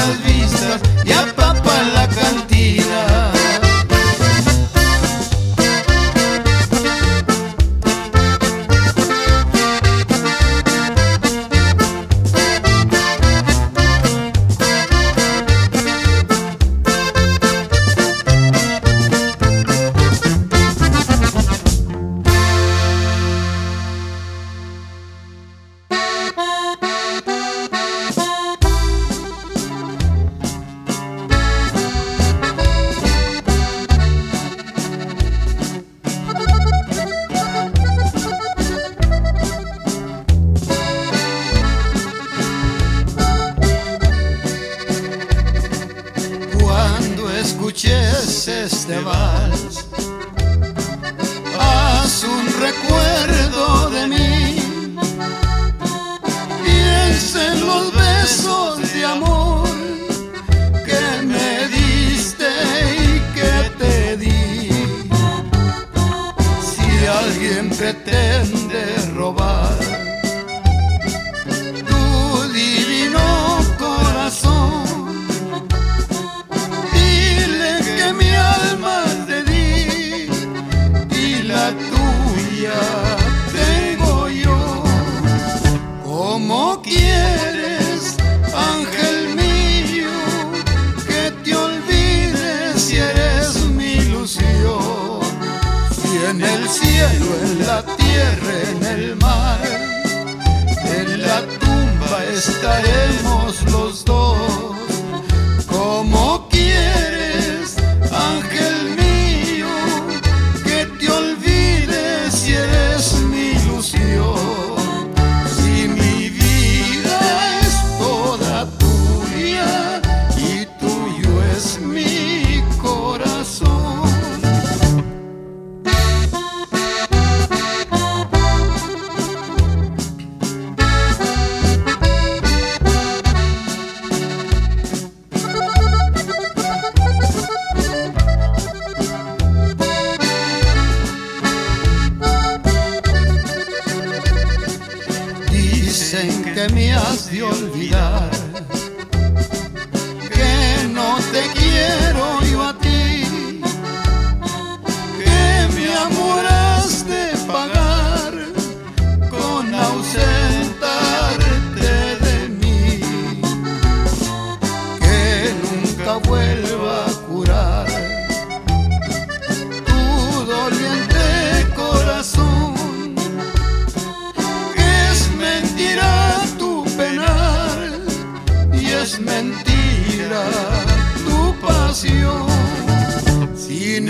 la vista, ya papá la canta.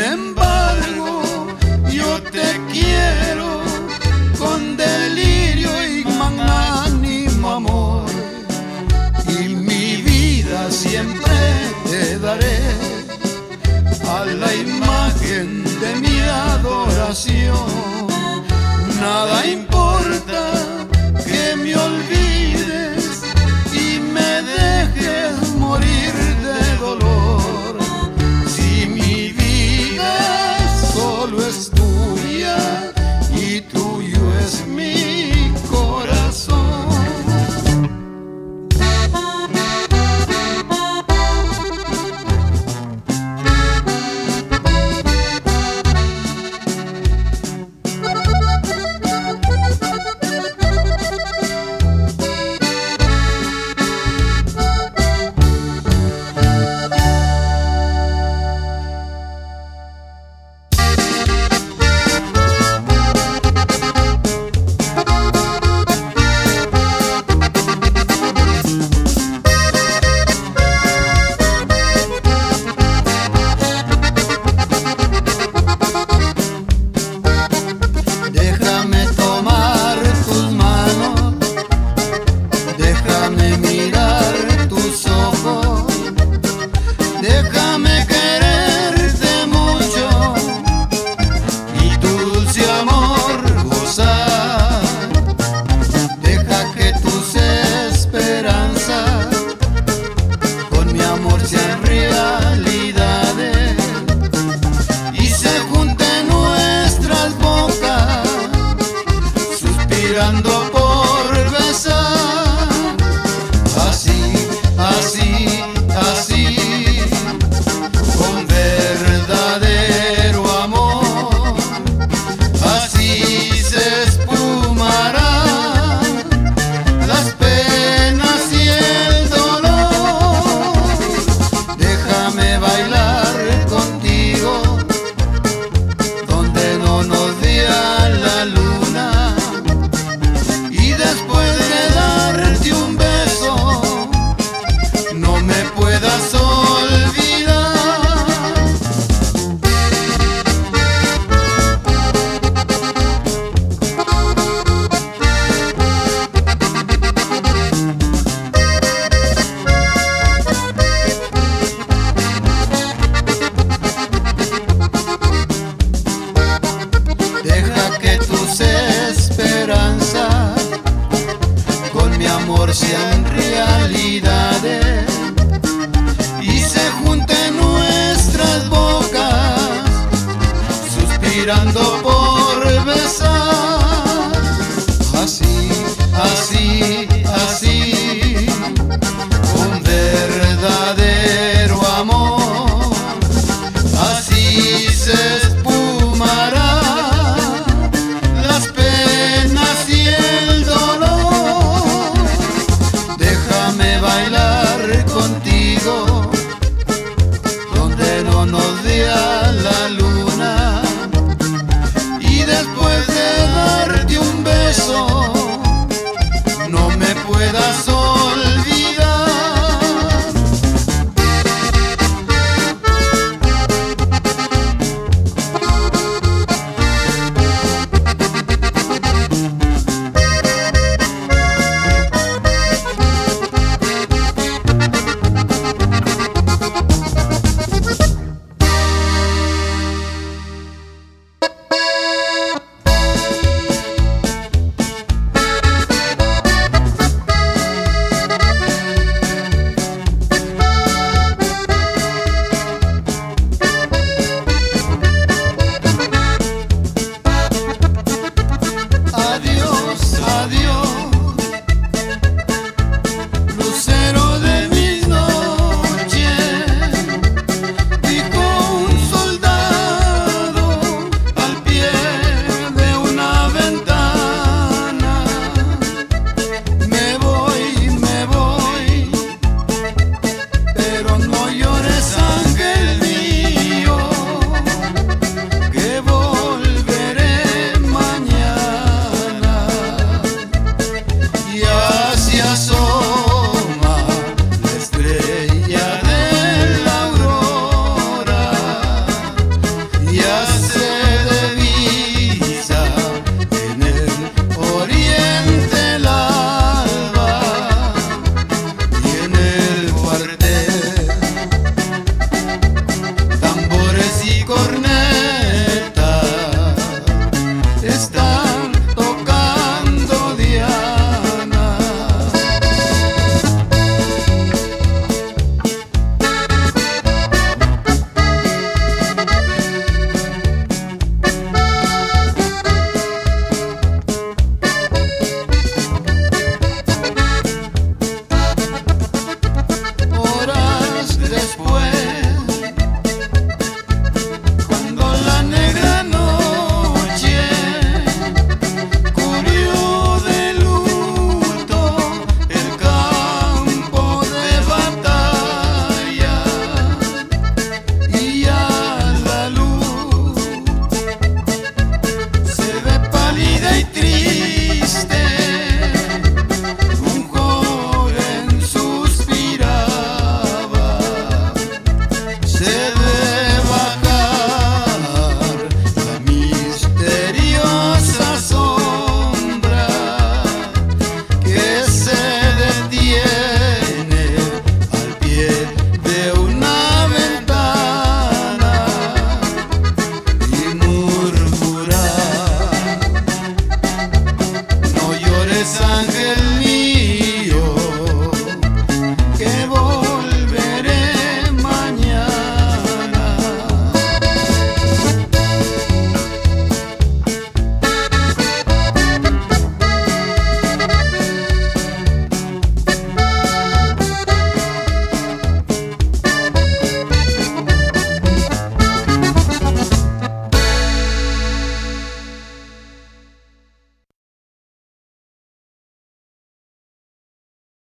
Sin embargo, yo te quiero con delirio y magnánimo amor. Y mi vida siempre te daré a la imagen de mi adoración. Nada importa